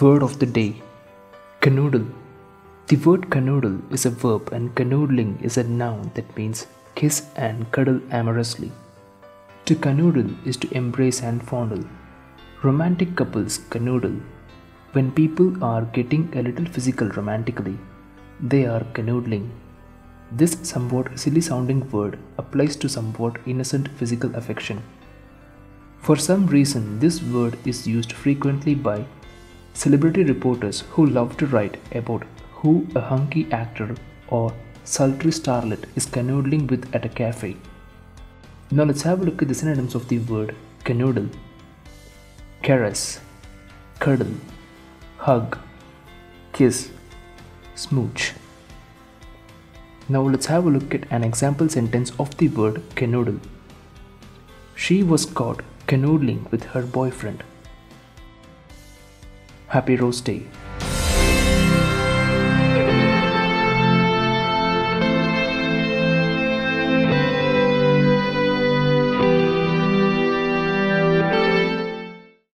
Word of the day Canoodle. The word canoodle is a verb and canoodling is a noun that means kiss and cuddle amorously. To canoodle is to embrace and fondle. Romantic couples canoodle. When people are getting a little physical romantically, they are canoodling. This somewhat silly sounding word applies to somewhat innocent physical affection. For some reason, this word is used frequently by celebrity reporters who love to write about who a hunky actor or sultry starlet is canoodling with at a cafe. Now let's have a look at the synonyms of the word canoodle caress, cuddle, hug, kiss, smooch. Now let's have a look at an example sentence of the word canoodle. She was caught canoodling with her boyfriend. Happy Rose Day.